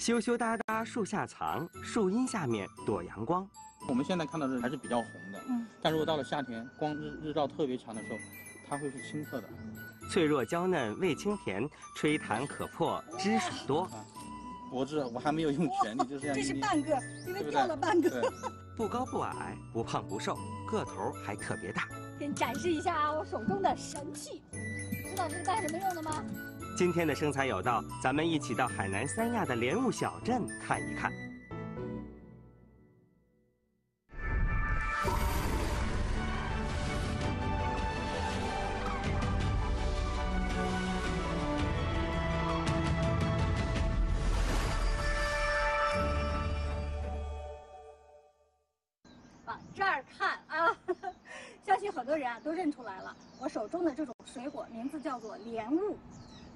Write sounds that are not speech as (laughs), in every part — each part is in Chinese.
羞羞答答树下藏，树荫下面躲阳光。我们现在看到的还是比较红的，嗯，但如果到了夏天，光日日照特别强的时候，它会是青色的。脆弱娇嫩味清甜，吹弹可破汁水多。脖子我还没有用全力，就这样这是半个，因为掉了半个。(laughs) 不高不矮，不胖不瘦，个头还特别大。给你展示一下啊，我手中的神器，知道这是干什么用的吗？今天的生财有道，咱们一起到海南三亚的莲雾小镇看一看。往这儿看啊，(laughs) 相信很多人啊都认出来了，我手中的这种水果名字叫做莲雾。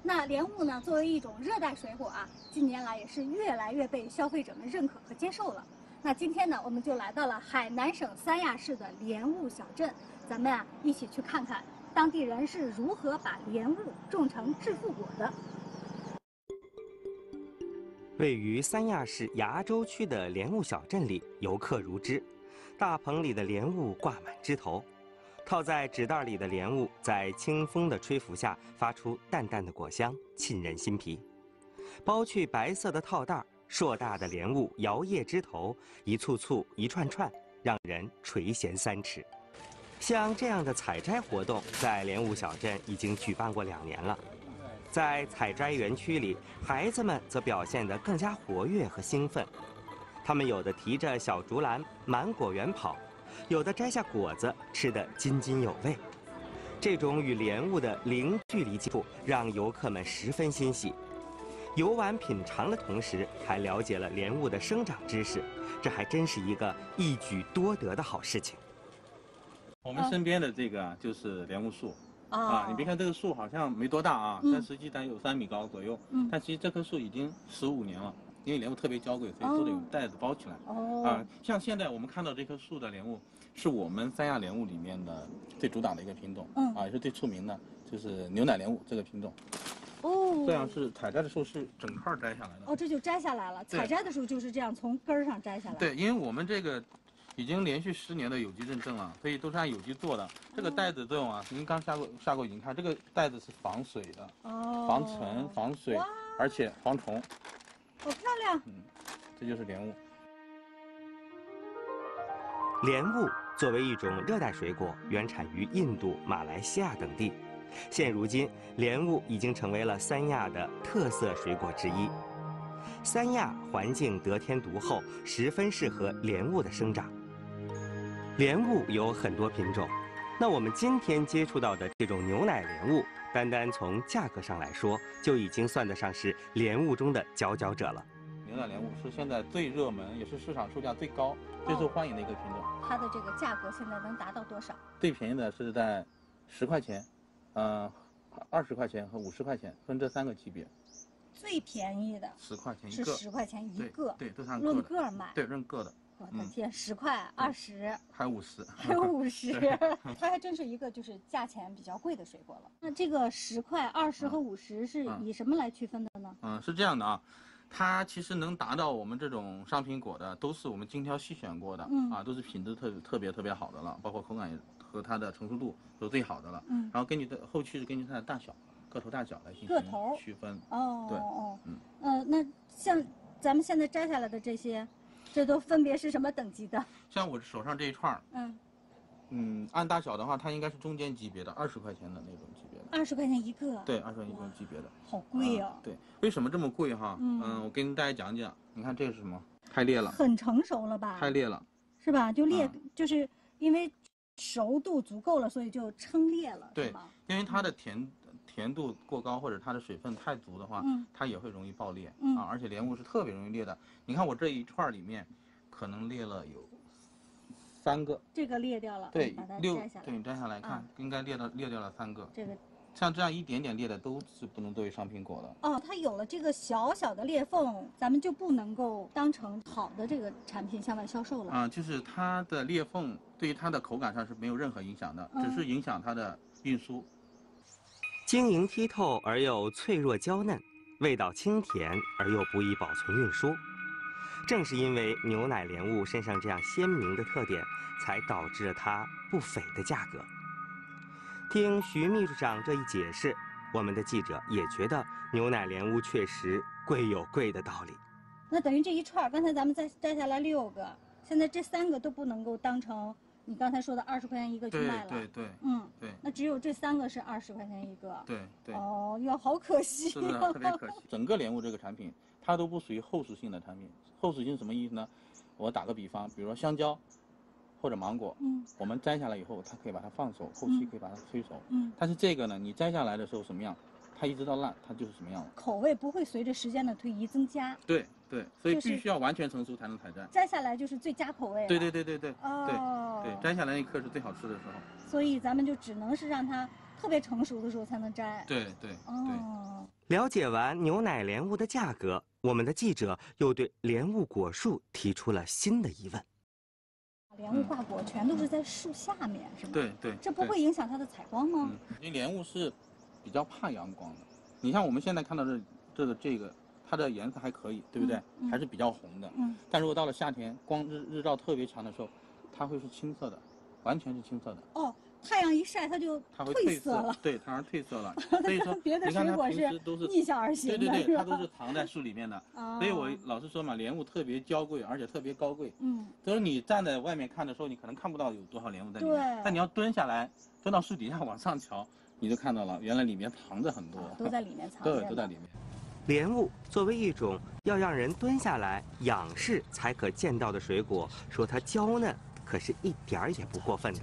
那莲雾呢，作为一种热带水果啊，近年来也是越来越被消费者们认可和接受了。那今天呢，我们就来到了海南省三亚市的莲雾小镇，咱们啊一起去看看当地人是如何把莲雾种成致富果的。位于三亚市崖州区的莲雾小镇里，游客如织，大棚里的莲雾挂满枝头，套在纸袋里的莲雾在清风的吹拂下发出淡淡的果香，沁人心脾。剥去白色的套袋，硕大的莲雾摇曳枝头，一簇簇、一串串，让人垂涎三尺。像这样的采摘活动，在莲雾小镇已经举办过两年了。在采摘园区里，孩子们则表现得更加活跃和兴奋。他们有的提着小竹篮满果园跑，有的摘下果子吃得津津有味。这种与莲雾的零距离接触，让游客们十分欣喜。游玩品尝的同时，还了解了莲雾的生长知识，这还真是一个一举多得的好事情。我们身边的这个啊就是莲雾树哦啊，你别看这个树好像没多大啊，嗯但实际上有三米高左右，嗯但其实这棵树已经十五年了，因为莲雾特别娇贵，所以都得用袋子包起来。哦啊，像现在我们看到这棵树的莲雾，是我们三亚莲雾里面的最主打的一个品种，嗯啊，也是最出名的，就是牛奶莲雾这个品种。哦这样是采摘的时候是整块儿摘下来的。哦，这就摘下来了。采摘的时候就是这样从根儿上摘下来。对，因为我们这个已经连续十年的有机认证了，所以都是按有机做的。这个袋子作用啊，您刚下过下过已经看，这个袋子是防水的，哦，防尘、防水，而且防虫。好漂亮。这就是莲雾。莲雾作为一种热带水果，原产于印度、马来西亚等地。现如今，莲雾已经成为了三亚的特色水果之一。三亚环境得天独厚，十分适合莲雾的生长。莲雾有很多品种，那我们今天接触到的这种牛奶莲雾，单单从价格上来说，就已经算得上是莲雾中的佼佼者了。牛奶莲雾是现在最热门，也是市场售价最高、最受欢迎的一个品种。它的这个价格现在能达到多少？最便宜的是在十块钱，呃，二十块钱和五十块钱，分这三个级别。最便宜的十块钱一是个，十块钱一个，对，都是按论个的，个儿卖。对，论个的，嗯我的天，十块、二十，还有五十，(laughs) 还有五十，它还真是一个就是价钱比较贵的水果了。那这个十块、二十和五十是嗯以什么来区分的呢？嗯，是这样的啊，它其实能达到我们这种商品果的，都是我们精挑细选过的，嗯啊，都是品质特特别特别好的了，包括口感也和它的成熟度都最好的了。嗯然后根据的后期是根据它的大小、个头大小来进行个头区分。哦对哦，嗯呃，那像咱们现在摘下来的这些，这都分别是什么等级的？像我手上这一串儿，嗯，嗯，按大小的话，它应该是中间级别的，二十块钱的那种级别的。二十块钱一个，，对，二十块钱一个级别的。好贵哦啊，对，为什么这么贵哈？嗯我跟大家讲讲。你看这个是什么？开裂了，很成熟了吧？开裂了。是吧？就裂，嗯就是因为熟度足够了，所以就撑裂了，对是吗？因为它的甜甜度过高或者它的水分太足的话，嗯它也会容易爆裂、嗯啊。而且莲雾是特别容易裂的。你看我这一串儿里面，可能裂了有三个，这个裂掉了，对把它，六摘下，来。对你摘下来看，嗯应该裂到裂掉了三个。这个像这样一点点裂的都是不能作为商品果的。哦，它有了这个小小的裂缝，咱们就不能够当成好的这个产品向外销售了。啊、就是它的裂缝对于它的口感上是没有任何影响的，嗯只是影响它的运输。晶莹剔透而又脆弱娇嫩，味道清甜而又不易保存运输。正是因为牛奶莲雾身上这样鲜明的特点，才导致了它不菲的价格。听徐秘书长这一解释，我们的记者也觉得牛奶莲雾确实贵有贵的道理。那等于这一串，刚才咱们摘摘下来六个，现在这三个都不能够当成你刚才说的二十块钱一个去卖了。对对嗯，对那只有这三个是二十块钱一个。对对，哦哟，好可惜。是不是特别可惜？(laughs) 整个莲雾这个产品，它都不属于后食性的产品。后食性什么意思呢？我打个比方，比如说香蕉或者芒果，嗯我们摘下来以后，它可以把它放熟，后期嗯可以把它催熟。嗯，但是这个呢，你摘下来的时候什么样，它一直到烂，它就是什么样了。口味不会随着时间的推移增加，对对，所以必须要完全成熟才能采摘。摘下来就是最佳口味了。对对对对对哦，对，摘下来那一刻是最好吃的时候。所以咱们就只能是让它特别成熟的时候才能摘。对对对。哦，了解完牛奶莲雾的价格，我们的记者又对莲雾果树提出了新的疑问。莲雾挂果全都是在树下面，是吗？。对对，这不会影响它的采光吗？嗯，因为莲雾是比较怕阳光的。你像我们现在看到这这个这个，它的颜色还可以，对不对？嗯嗯还是比较红的。嗯，但如果到了夏天，光日日照特别强的时候，它会是青色的，完全是青色的，哦，太阳一晒它就它会褪色了，对，它是褪色了。(laughs) 所以说，别的你看它水果是平时都是逆向而行的，对对对，它都是藏在树里面的。(laughs) 哦所以我老是说嘛，莲雾特别娇贵，而且特别高贵。嗯，就是你站在外面看的时候，你可能看不到有多少莲雾在里面对，但你要蹲下来，蹲到树底下往上瞧，你就看到了，原来里面藏着很多，都在里面藏着 (laughs) 对，都在里面。莲雾作为一种要让人蹲下来仰视才可见到的水果，说它娇嫩，可是一点儿也不过分的。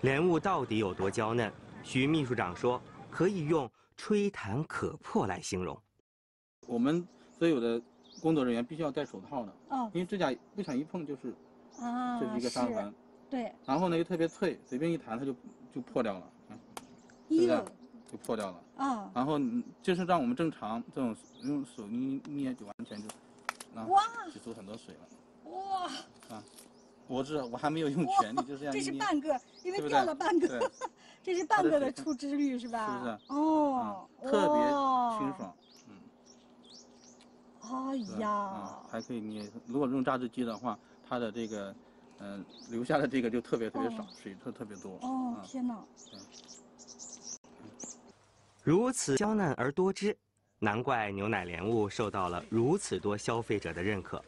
莲雾到底有多娇嫩？徐秘书长说，可以用吹弹可破来形容。我们所有的工作人员必须要戴手套的，哦因为指甲不想一碰就是啊，就是一个伤痕，对，然后呢又特别脆，随便一弹它就就破掉了，嗯，是不哟是就破掉了。啊，然后嗯就是让我们正常这种用手捏捏就完全就，然后哇挤出很多水了。哇，啊我这我还没有用 (laughs) 全力，就这样这。是半个，因为掉了半个，(laughs) 这是半个的出汁率是吧？是不是哦，嗯，特别清。爽，嗯，哎呀嗯，，还可以捏。如果用榨汁机的话，它的这个，嗯、留下的这个就特别特别少，哦水特特别多。哦嗯天哪，如此娇嫩而多汁，难怪牛奶莲雾受到了如此多消费者的认可。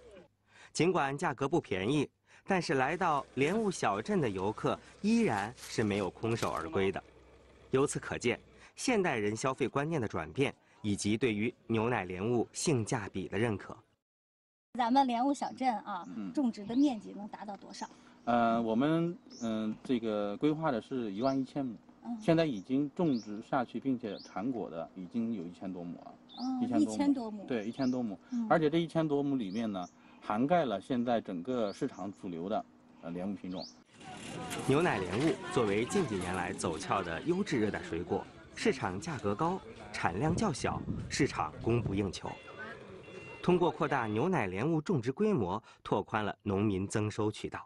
尽管价格不便宜，但是来到莲雾小镇的游客依然是没有空手而归的。由此可见，现代人消费观念的转变，以及对于牛奶莲雾性价比的认可。咱们莲雾小镇啊，嗯种植的面积能达到多少？呃，我们嗯、这个规划的是一万一千亩，嗯，现在已经种植下去并且产果的已经有一千多亩了。嗯，1000一千多亩，，对，一千多亩，嗯，而且这一千多亩里面呢，涵盖了现在整个市场主流的呃莲雾品种。牛奶莲雾作为近几年来走俏的优质热带水果，市场价格高，产量较小，市场供不应求。通过扩大牛奶莲雾种植规模，拓宽了农民增收渠道。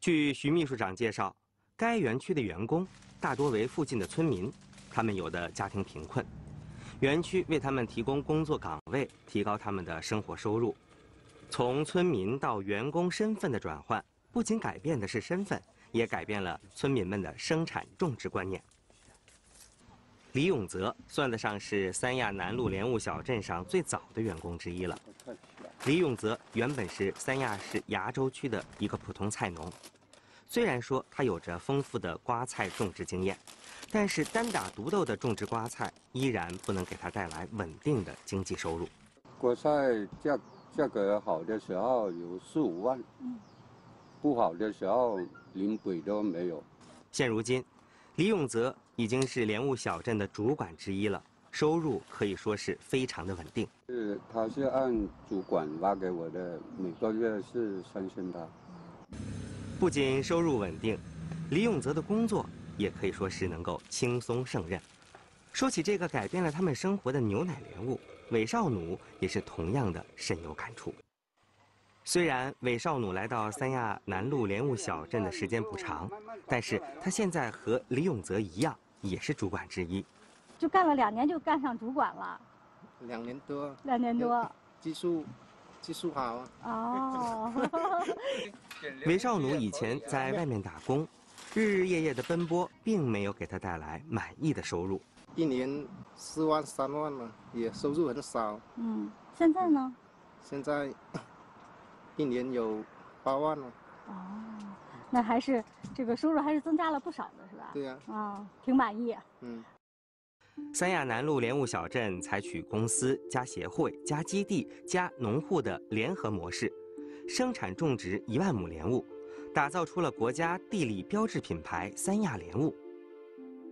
据徐秘书长介绍，该园区的员工大多为附近的村民，他们有的家庭贫困，园区为他们提供工作岗位，提高他们的生活收入。从村民到员工身份的转换，不仅改变的是身份，也改变了村民们的生产种植观念。李永泽算得上是三亚南路莲雾小镇上最早的员工之一了。李永泽原本是三亚市崖州区的一个普通菜农，虽然说他有着丰富的瓜菜种植经验，但是单打独斗的种植瓜菜依然不能给他带来稳定的经济收入。果菜价价格好的时候有四五万，嗯不好的时候连鬼都没有。现如今，李永泽已经是莲雾小镇的主管之一了，收入可以说是非常的稳定。是，他是按主管发给我的，每个月是三千八。不仅收入稳定，李永泽的工作也可以说是能够轻松胜任。说起这个改变了他们生活的牛奶莲雾，韦少努也是同样的深有感触。虽然韦少努来到三亚南路莲雾小镇的时间不长，但是他现在和李永泽一样，也是主管之一。就干了两年就干上主管了，两年多，两年多。技术技术好啊。哦。(laughs) 韦少奴以前在外面打工，日日夜夜的奔波，并没有给他带来满意的收入。一年四万三万嘛，也收入很少。嗯，现在呢？现在一年有八万了。哦，那还是这个收入还是增加了不少的，是吧？对呀。啊，挺满意。嗯。三亚南路莲雾小镇采取公司加协会加基地加农户的联合模式，生产种植一万亩莲雾，打造出了国家地理标志品牌三亚莲雾。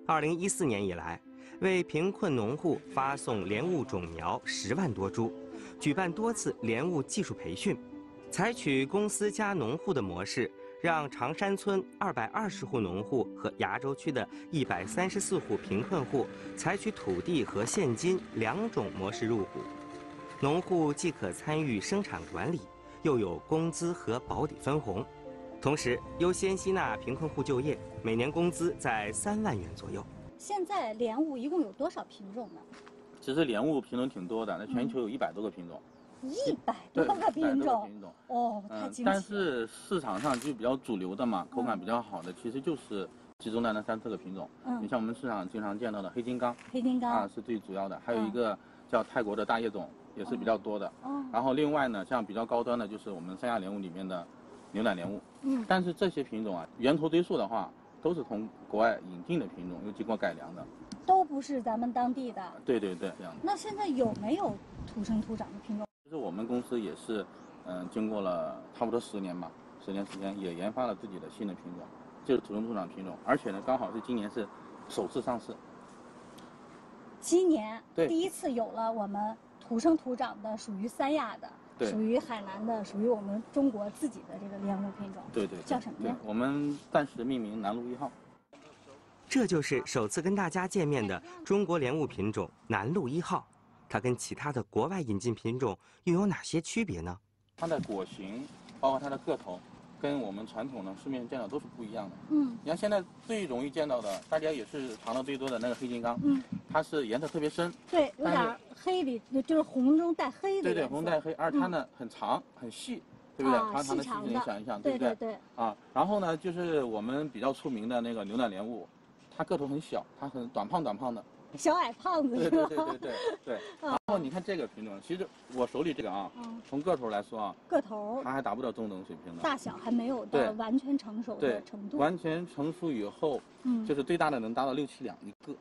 二零一四年以来，为贫困农户发送莲雾种苗十万多株，举办多次莲雾技术培训，采取公司加农户的模式。让长山村二百二十户农户和崖州区的一百三十四户贫困户采取土地和现金两种模式入股，农户既可参与生产管理，又有工资和保底分红，同时优先吸纳贫困户就业，每年工资在三万元左右。现在莲雾一共有多少品种呢？其实莲雾品种挺多的，那全球有一百多个品种。一百多个品种哦，太惊奇但是市场上就比较主流的嘛，口感比较好的，其实就是集中在那三四个品种。嗯，你像我们市场经常见到的黑金刚，黑金刚啊是最主要的，还有一个叫泰国的大叶种也是比较多的。嗯，然后另外呢，像比较高端的就是我们三亚莲雾里面的牛奶莲雾。嗯，但是这些品种啊，源头追溯的话，都是从国外引进的品种，又经过改良的，都不是咱们当地的。对对对，这样。那现在有没有土生土长的品种？其实我们公司也是，嗯，经过了差不多十年吧，十年时间也研发了自己的新的品种，就是土生土长品种，而且呢，刚好是今年是首次上市。今年第一次有了我们土生土长的，属于三亚的，属于海南的，属于我们中国自己的这个莲雾品种。对对。叫什么呢？我们暂时命名南路一号。这就是首次跟大家见面的中国莲雾品种南路一号。它跟其他的国外引进品种又有哪些区别呢？它的果形，包括它的个头，跟我们传统的市面见到都是不一样的。嗯，你看现在最容易见到的，大家也是尝的最多的那个黑金刚。嗯，它是颜色特别深。对，有点黑里就是红中带黑的。对对，红带黑，而它呢很长很细，对不对？长长的细你想一想，对不对？对。啊，然后呢，就是我们比较出名的那个牛奶莲雾，它个头很小，它很短胖短胖的。小矮胖子是吧？对对对对对。然后你看这个品种，其实我手里这个啊，从个头来说啊，个头它还达不到中等水平呢，大小还没有到完全成熟的程度。完全成熟以后，嗯，就是最大的能达到六七两一个。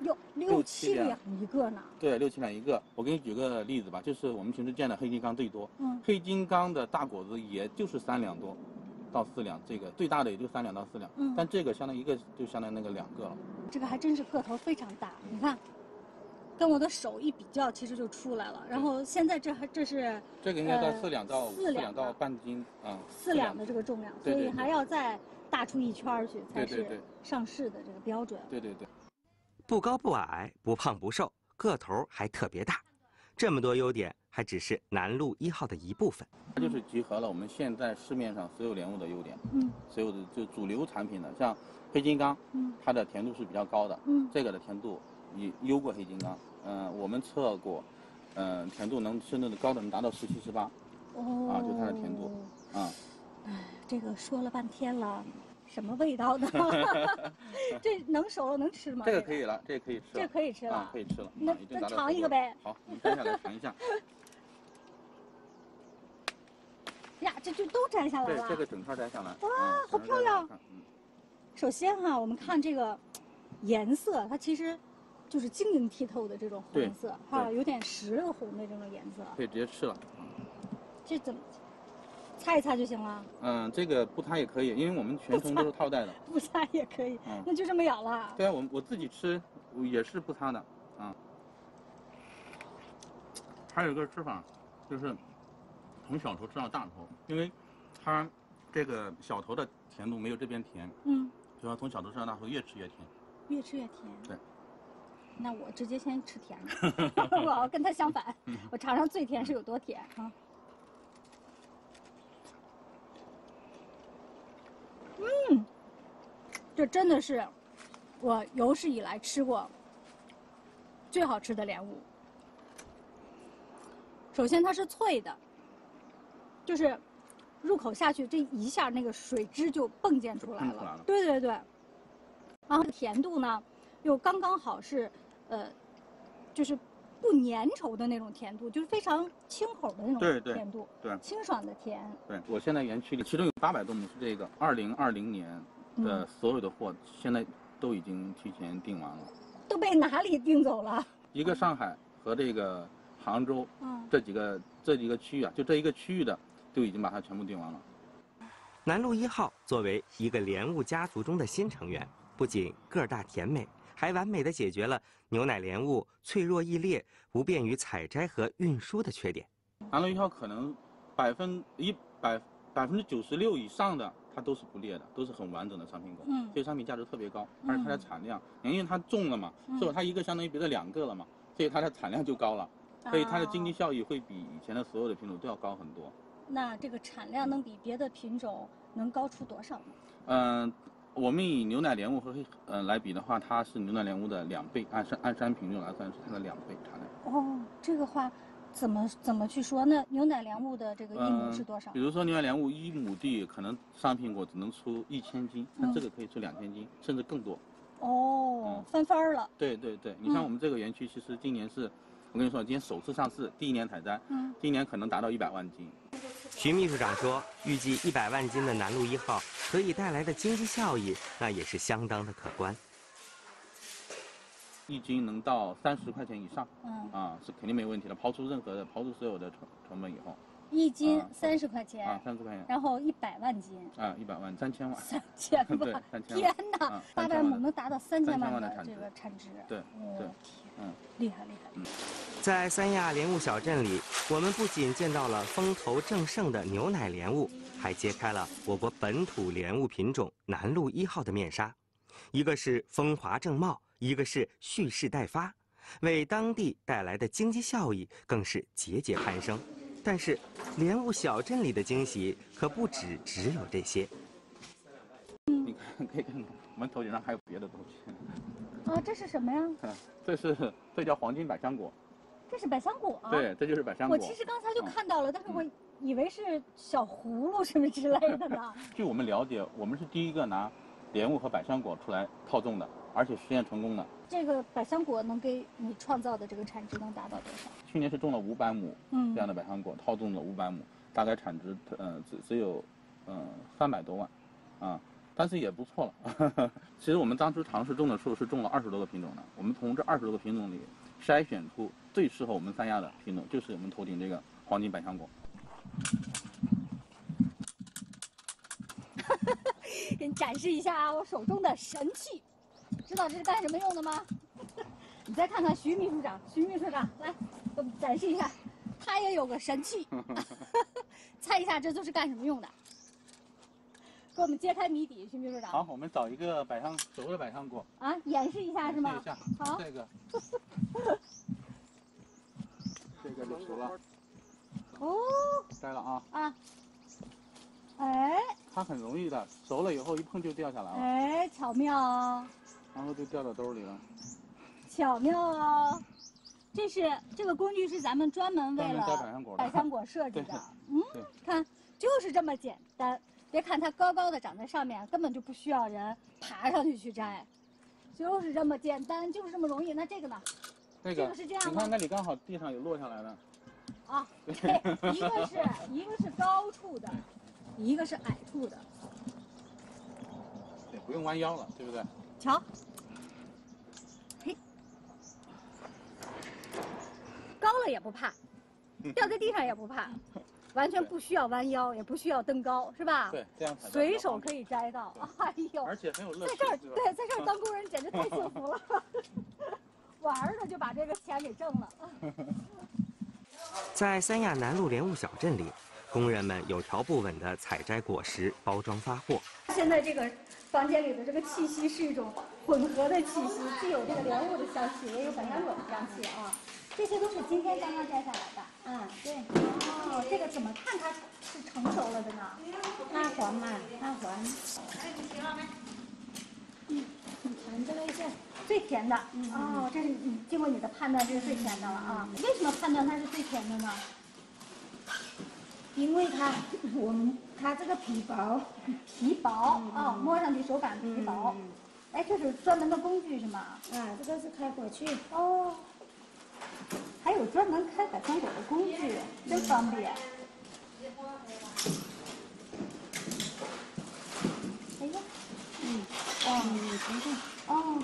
哟，六七两一个呢？对，六七两一个。我给你举个例子吧，就是我们平时见的黑金刚最多，嗯，黑金刚的大果子也就是三两多。到四两，这个最大的也就三两到四两，嗯，但这个相当于一个就相当于那个两个了。这个还真是个头非常大，你看，跟我的手一比较，其实就出来了。然后现在这还这是这个应该到四两到四两到半斤啊，四两的这个重量，所以还要再大出一圈去才是上市的这个标准。对对对，不高不矮，不胖不瘦，个头还特别大，这么多优点。还只是南路一号的一部分，它就是集合了我们现在市面上所有莲雾的优点，嗯，所有的就主流产品的，像黑金刚，嗯，它的甜度是比较高的，嗯，这个的甜度也优过黑金刚，嗯，我们测过，嗯，甜度能甚至高的能达到十七十八，哦，啊，就它的甜度，啊，哎，这个说了半天了。什么味道呢？(laughs) 这能熟了能吃吗？这个可以了，这个可以吃了。这可以吃了，可以吃了。那那尝一个呗。好，你摘下来尝一下。(laughs) 呀，这就都摘下来了。对，这个整串摘下来。哇，好漂亮！首先哈，我们看这个颜色，它其实就是晶莹剔透的这种红色，哈，有点石榴红的这种颜色。可以直接吃了。这怎么？擦一擦就行了。嗯，这个不擦也可以，因为我们全程都是套袋的。不擦也可以，那就这么咬了。对啊，我我自己吃也是不擦的，啊。还有一个吃法，就是从小头吃到大头，因为它这个小头的甜度没有这边甜。嗯。所以说从小头吃到大头，越吃越甜。越吃越甜。对。那我直接先吃甜的，(laughs) 我要跟它相反，我尝尝最甜是有多甜啊。嗯，这真的是我有史以来吃过最好吃的莲雾。首先它是脆的，就是入口下去这一下，那个水汁就迸溅出来了。对对对，然后甜度呢，又刚刚好是，呃，就是不粘稠的那种甜度，就是非常清口的那种甜度，对，清爽的甜。对我现在园区里，其中有八百多亩是这个，二零二零年的所有的货，现在都已经提前订完了。都被哪里订走了？一个上海和这个杭州，嗯，这几个这几个区域啊，就这一个区域的，都已经把它全部订完了。南路一号作为一个莲雾家族中的新成员，不仅个儿大甜美，还完美的解决了牛奶莲雾脆弱易裂、不便于采摘和运输的缺点。南路一号可能百分一百百分之九十六以上的。它都是不裂的，都是很完整的商品果，嗯，这个商品价值特别高，而且它的产量，因为它重了嘛，是吧？它一个相当于别的两个了嘛，所以它的产量就高了，所以它的经济效益会比以前的所有的品种都要高很多。那这个产量能比别的品种能高出多少呢？嗯，我们以牛奶莲雾和黑嗯来比的话，它是牛奶莲雾的两倍，按山按山品种来算是它的两倍产量。哦，这个话。怎么怎么去说？那牛奶莲雾的这个一亩是多少？比如说牛奶莲雾一亩地可能商品果只能出一千斤，那这个可以出两千斤，甚至更多。哦，翻番了。对对对，你像我们这个园区，其实今年是，我跟你说，今年首次上市，第一年采摘，嗯，今年可能达到一百万斤。徐秘书长说，预计一百万斤的南路一号可以带来的经济效益，那也是相当的可观。一斤能到三十块钱以上，嗯，啊，是肯定没问题的。刨出任何的，刨出所有的成成本以后，一斤三十块钱啊，三十块钱，然后一百万斤啊，一百万三千万，三千万，对，三千万，天哪，八百亩能达到三千万的这个产值，对，对，嗯，厉害厉害。嗯，在三亚莲雾小镇里，我们不仅见到了风头正盛的牛奶莲雾，还揭开了我国本土莲雾品种南路一号的面纱，一个是风华正茂。一个是蓄势待发，为当地带来的经济效益更是节节攀升。但是，莲雾小镇里的惊喜可不止只有这些。你看，可以看看，我们头顶上还有别的东西。啊，这是什么呀？这是这叫黄金百香果。这是百香果。啊对，这就是百香果。我其实刚才就看到了，但是我以为是小葫芦什么之类的呢。(laughs) 据我们了解，我们是第一个拿莲雾和百香果出来套种的。而且实验成功的，这个百香果能给你创造的这个产值能达到多少？去年是种了五百亩，嗯，这样的百香果套种了五百亩，大概产值，呃，只只有，嗯，三百多万，啊，但是也不错了。(laughs) 其实我们当初尝试种的时候是种了二十多个品种的，我们从这二十多个品种里筛选出最适合我们三亚的品种，就是我们头顶这个黄金百香果。(laughs) 给你展示一下啊，我手中的神器。知道这是干什么用的吗？(laughs) 你再看看徐秘书长，徐秘书长来，给我们展示一下，他也有个神器，猜一下这都是干什么用的？给我们揭开谜底，徐秘书长。好，我们找一个百香熟的百香果。啊，演示一下是吗？一下。好，这个，(laughs) 这个就熟了。哦。摘了啊。啊。哎。它很容易的，熟了以后一碰就掉下来了。哎，巧妙哦。然后就掉到兜里了，巧妙哦！这是这个工具是咱们专门为了百香果设计的。嗯，看就是这么简单。别看它高高的长在上面，根本就不需要人爬上去去摘，就是这么简单，就是这么容易。那这个呢？这个是这样你看那里刚好地上有落下来的。啊，对，一个是一个是高处的，一个是矮处的。对，不用弯腰了，对不对？瞧，嘿，高了也不怕，掉在地上也不怕，完全不需要弯腰，也不需要登高，是吧？对，这样随手可以摘到。哎呦，而且很有乐趣。在这儿，对，在这儿当工人简直太 (laughs) 幸福了，玩的就把这个钱给挣了。在三亚南路莲雾小镇里，工人们有条不紊地采摘果实，包装发货。现在这个。房间里的这个气息是一种混合的气息，既有这个莲雾的香气，也有百香果的香气啊。这些都是今天刚刚摘下来的。嗯，对。哦，这个怎么看它是成熟了的呢？它黄嘛，它黄。哎，你行了没？嗯，尝这个是最甜的。哦，这是你经过你的判断，这是最甜的了啊。为什么判断它是最甜的呢？因为它我们它这个皮薄，皮薄哦，摸上去手感皮薄。哎，这是专门的工具是吗？啊，这个是开火器哦。还有专门开百香果的工具，真方便。哎呀，嗯，哦，你尝尝，哦，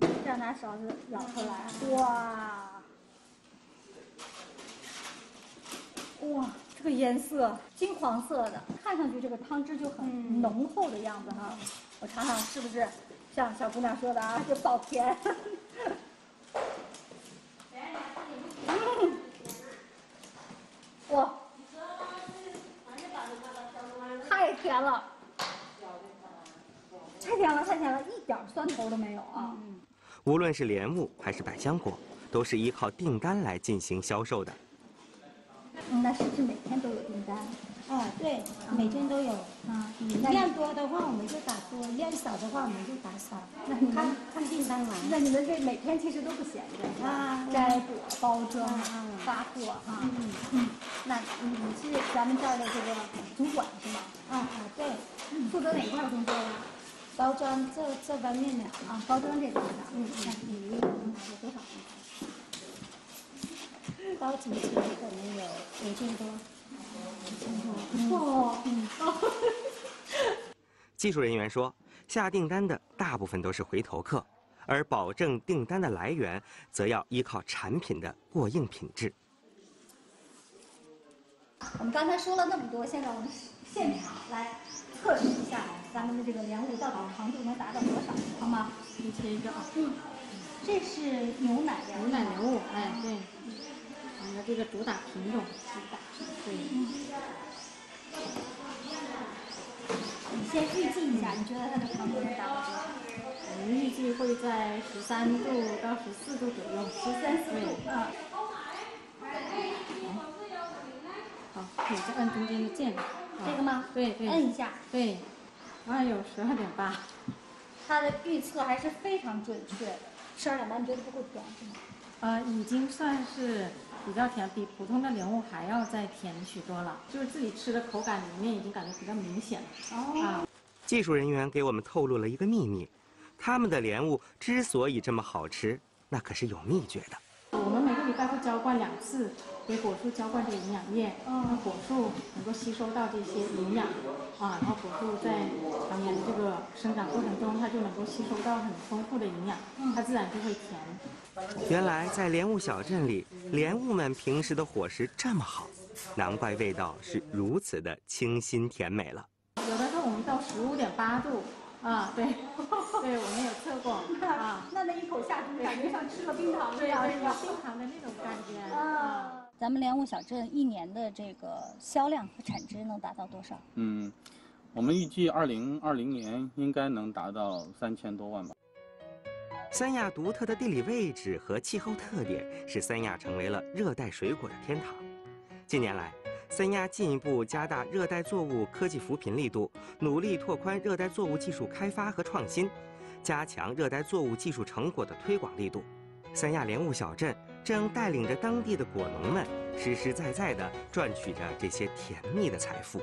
这样拿勺子舀出来，哇，哇，这个颜色金黄色的，看上去这个汤汁就很浓厚的样子哈。我尝尝是不是像小姑娘说的啊，就爆甜。(laughs) 哇，太甜了，太甜了，太甜了，一点酸头都没有啊！无论是莲雾还是百香果，都是依靠订单来进行销售的。那是不是每天都对，每天都有。啊，量多的话我们就打多，量少的话我们就打少。那看看订单来。那你们这每天其实都不闲着啊，摘果、包装、发货哈。嗯嗯。那你是咱们这儿的这个主管是吗？啊啊，对。负责哪一块工作呀？包装这这方面的啊，包装这方面的。嗯，嗯你一共拿了多少？包几千可能有五千多。哦，嗯。技术人员说，下订单的大部分都是回头客，而保证订单的来源，则要依靠产品的过硬品质。我们刚才说了那么多，现在我们现场来测试一下咱们的这个莲雾到底长度能达到多少，好吗？你切一个啊。嗯。这是牛奶莲雾。牛奶莲雾，哎，对。我们这个主打品种，主打对。你先预计一下，你觉得它的长度能达到多少？我们预计会在十三度到十四度左右。十三四度，嗯。好，可以再按中间的键。这个吗？对对。摁一下。对。啊，有十二点八。它的预测还是非常准确的。十二点八，你觉得不够甜是吗？呃，已经算是。比较甜，比普通的莲雾还要再甜许多了。就是自己吃的口感里面已经感觉比较明显了。哦。技术人员给我们透露了一个秘密，他们的莲雾之所以这么好吃，那可是有秘诀的。我们每个礼拜会浇灌两次，给果树浇灌这个营养液，让果树能够吸收到这些营养，啊，然后果树在常年的这个生长过程中，它就能够吸收到很丰富的营养，它自然就会甜。原来在莲雾小镇里，莲雾们平时的伙食这么好，难怪味道是如此的清新甜美了。有的时候我们到十五点八度，啊，对，(laughs) 对，我们有测过，啊，那那一口下去，感觉像吃了冰糖一样，冰糖的那种感觉。啊，咱们莲雾小镇一年的这个销量和产值能达到多少？嗯，我们预计二零二零年应该能达到三千多万吧。三亚独特的地理位置和气候特点，使三亚成为了热带水果的天堂。近年来，三亚进一步加大热带作物科技扶贫力度，努力拓宽热带作物技术开发和创新，加强热带作物技术成果的推广力度。三亚莲雾小镇正带领着当地的果农们，实实在在地赚取着这些甜蜜的财富。